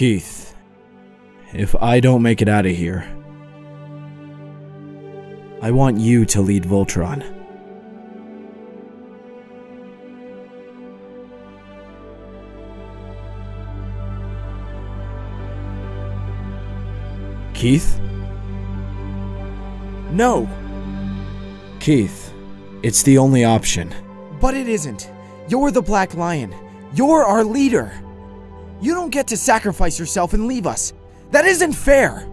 Keith, if I don't make it out of here, I want you to lead Voltron. Keith? No, Keith, it's the only option. but it isn't. You're the Black Lion. You're our leader. You don't get to sacrifice yourself and leave us. That isn't fair.